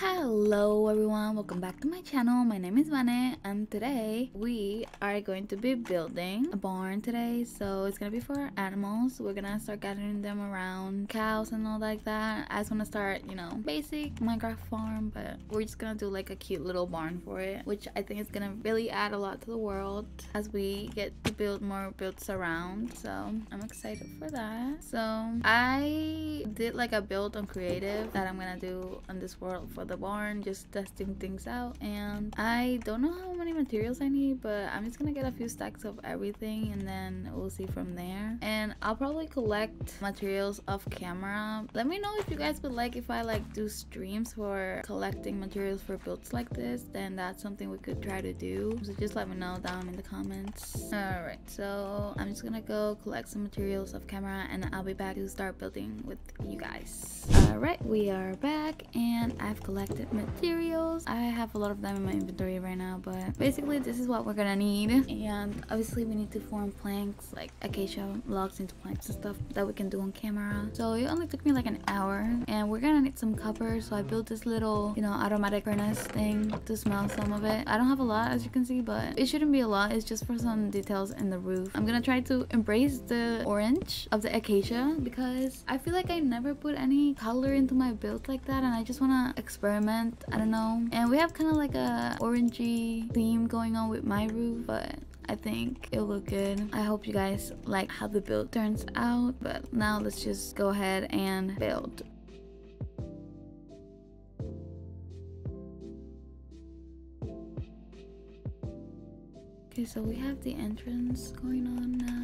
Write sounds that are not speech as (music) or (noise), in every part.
Hi. Hello everyone, welcome back to my channel. My name is Vane and today we are going to be building a barn today. So it's gonna be for our animals. We're gonna start gathering them around cows and all like that. I just wanna start, you know, basic Minecraft farm, but we're just gonna do like a cute little barn for it, which I think is gonna really add a lot to the world as we get to build more builds around. So I'm excited for that. So I did like a build on creative that I'm gonna do on this world for the barn just testing things out. And I don't know how many materials I need but I'm just gonna get a few stacks of everything and then we'll see from there. And I'll probably collect materials off camera. Let me know if you guys would like if I like do streams for collecting materials for builds like this then that's something we could try to do. So just let me know down in the comments. All right so I'm just gonna go collect some materials off camera and I'll be back to start building with you guys. All right we are back and I've collected materials. I have a lot of them in my inventory right now, but basically this is what we're gonna need. And obviously we need to form planks, like acacia logs into planks and stuff that we can do on camera. So it only took me like an hour and we're gonna need some copper. So I built this little, you know, automatic furnace thing to smelt some of it. I don't have a lot as you can see, but it shouldn't be a lot. It's just for some details in the roof. I'm gonna try to embrace the orange of the acacia because I feel like I never put any color into my build like that and I just wanna express experiment i don't know and we have kind of like a orangey theme going on with my roof but I think it'll look good. I hope you guys like how the build turns out. But now let's just go ahead and build. Okay, so we have the entrance going on now.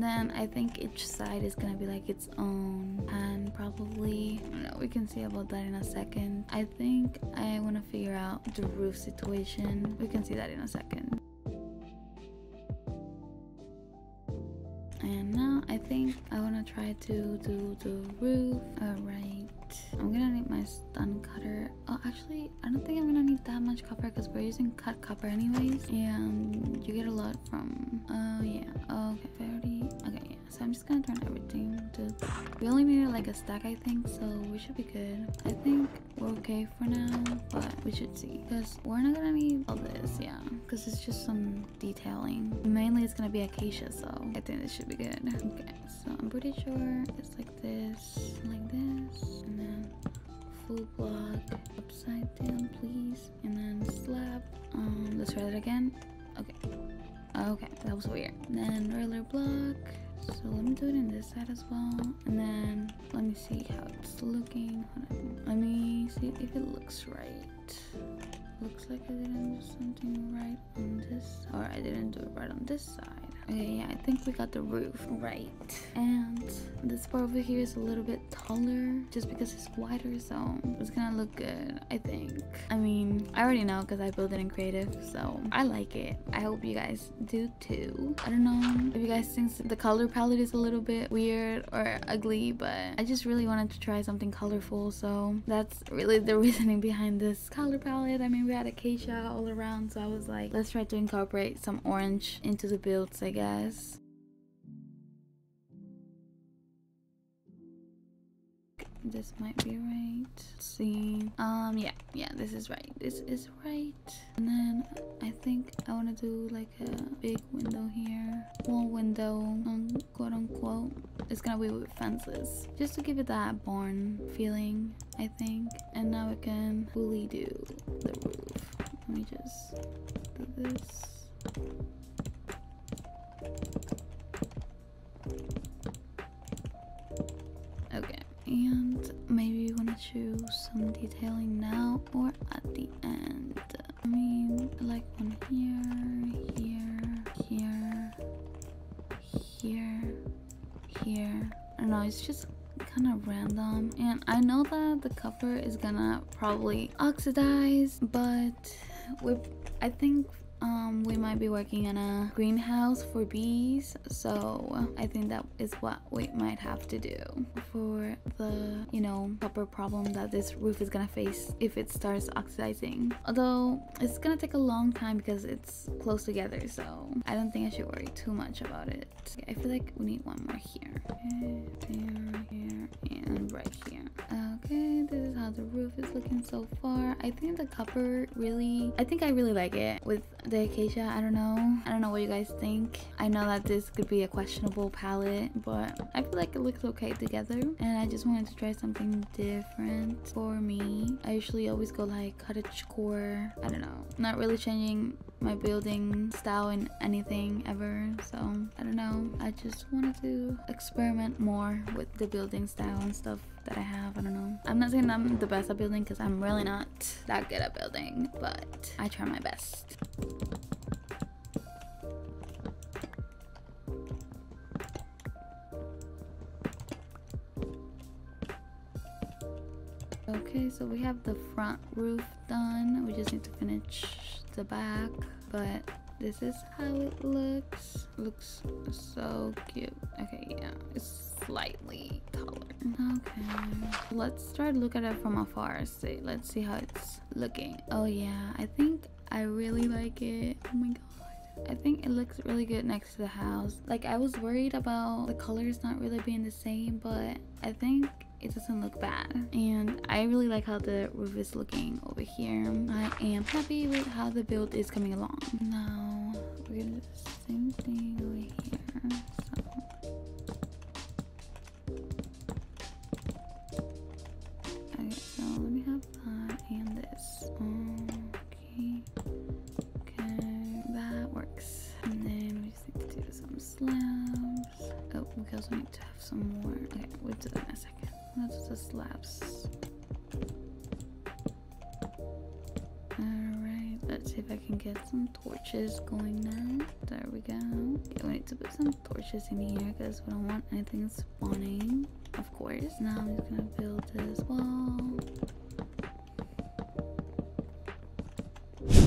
And then I think each side is gonna be like its own and probably, know, we can see about that in a second. I think I wanna figure out the roof situation. We can see that in a second. And think I wanna try to do the roof. Alright. I'm gonna need my stonecutter. Oh, actually, I don't think I'm gonna need that much copper because we're using cut copper anyways. And you get a lot from, oh yeah, oh, okay, already, okay, yeah. So I'm just gonna turn everything to, we only needed like a stack, I think, so we should be good. I think we're okay for now, but we should see because we're not gonna need all this, yeah, because it's just some detailing. Mainly it's gonna be acacia, so I think this should be good. Okay, so I'm pretty sure it's like this, like this, and then full block upside down, please, and then slab. Um, let's try that again. Okay. Okay, that was weird. Then roller block. So let me do it in this side as well. And then let me see how it's looking. Let me see if it looks right. Looks like I didn't do something right on this. Or I didn't do it right on this side. Okay, yeah, I think we got the roof right. And this part over here is a little bit taller just because it's wider, so it's gonna look good, I think. I mean, I already know because I built it in creative, so I like it. I hope you guys do too. I don't know if you guys think the color palette is a little bit weird or ugly, but I just really wanted to try something colorful, so that's really the (laughs) reasoning behind this color palette. I mean, we had acacia all around, so I was like, let's try to incorporate some orange into the builds, I guess guess. This might be right. Let's see. Um, yeah, yeah, this is right. This is right. And then I think I want to do like a big window here. Small window, um, quote unquote. It's gonna be with fences. Just to give it that barn feeling, I think. And now we can fully do the roof. Let me just do this. And maybe we want to choose some detailing now or at the end. I mean like one here here here here here. I don't know it's just kind of random. And i know that the copper is gonna probably oxidize but we i think um, we might be working on a greenhouse for bees. So I think that is what we might have to do for the, you know, copper problem that this roof is gonna face if it starts oxidizing. Although it's gonna take a long time because it's close together. So I don't think I should worry too much about it. I feel like we need one more here. Okay, here, here, and right here. Okay, this is how the so far. I think the copper really, I think I really like it with the acacia. I don't know. I don't know what you guys think. I know that this could be a questionable palette, but I feel like it looks okay together. And I just wanted to try something different for me. I usually always go like cottage core. I don't know. Not really changing my building style in anything ever so i don't know. I just wanted to experiment more with the building style and stuff that i have i don't know. I'm not saying i'm the best at building because i'm really not that good at building but i try my best Okay, so we have the front roof done. We just need to finish the back, but this is how it looks. Looks so cute. Okay, yeah, it's slightly taller. Okay, let's start look at it from afar. See, let's see how it's looking. Oh yeah, I think I really like it. Oh my god. I think it looks really good next to the house. Like I was worried about the colors not really being the same, but I think it doesn't look bad. And I really like how the roof is looking over here. I am happy with how the build is coming along. Now we're gonna do the same thing over here. So okay so let me have that and this. Okay. Okay that works. And then we just need to do some slabs. Oh we also need to have some more. Okay we'll do that in a second that's the slabs. Alright, let's see if I can get some torches going now. There we go. Okay, we need to put some torches in here because we don't want anything spawning. Of course. Now I'm just gonna build this wall.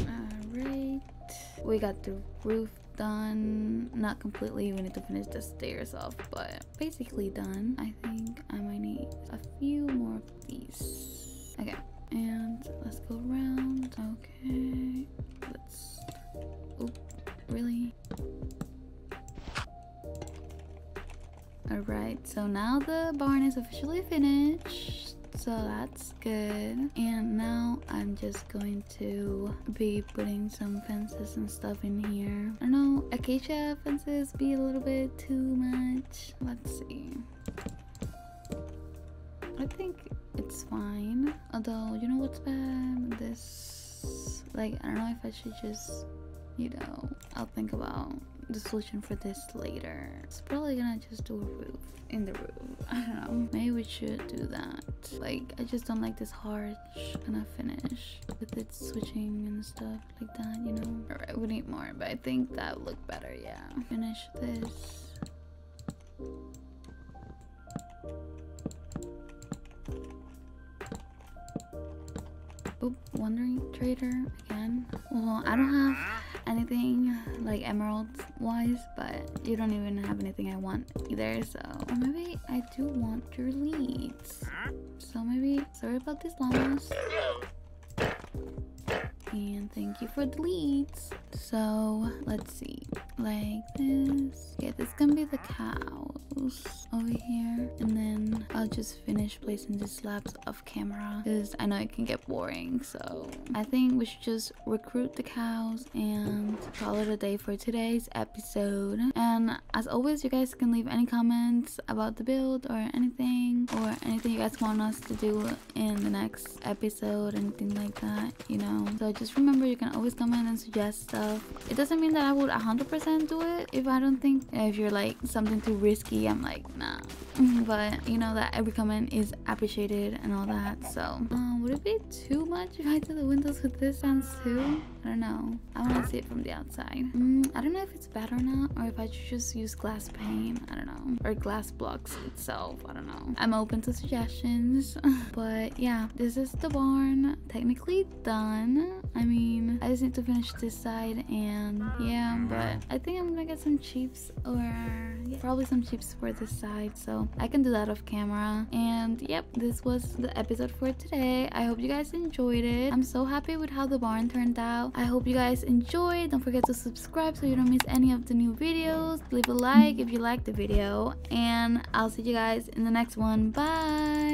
Alright. We got the roof done. Not completely we need to finish the stairs off but basically done i think. I might need a few more of these. Okay and let's go around. Okay let's oh really? All right so now the barn is officially finished so that's good. And now i'm just going to be putting some fences and stuff in here. I know acacia fences be a little bit too much? Let's see. I think it's fine. Although you know what's bad? This like i don't know if i should just you know i'll think about the solution for this later it's probably gonna just do a roof in the roof. (laughs) I don't know. Maybe we should do that. Like, I just don't like this harsh kind of finish with it switching and stuff like that, you know? Alright, we need more, but I think that would look better, yeah. Finish this. Oop, wandering trader again. Well, I don't have anything like emeralds wise but you don't even have anything I want either so. Or maybe I do want your leads so maybe sorry about these llamas and thank you for the leads. So let's see. Like this. Okay this is gonna be the over here. And then i'll just finish placing the slabs off camera because i know it can get boring. So i think we should just recruit the cows and call it a day for today's episode. And as always you guys can leave any comments about the build or anything or anything you guys want us to do in the next episode anything like that you know. So just remember you can always comment and suggest stuff. It doesn't mean that i would 100 percent do it if i don't think if you're like something too risky I'm like, nah. But you know that every comment is appreciated and all that. So, um, would it be too much if I do the windows with this sounds too? I don't know. I want to see it from the outside. Mm, I don't know if it's bad or not, or if I should just use glass pane. I don't know. Or glass blocks itself. I don't know. I'm open to suggestions. (laughs) but yeah, this is the barn. Technically done. I mean, I just need to finish this side and yeah, but I think I'm gonna get some chips or yeah, probably some chips for this side. I can do that off camera. And yep, this was the episode for today. I hope you guys enjoyed it. I'm so happy with how the barn turned out. I hope you guys enjoyed. Don't forget to subscribe so you don't miss any of the new videos. Leave a like if you liked the video. And I'll see you guys in the next one. Bye!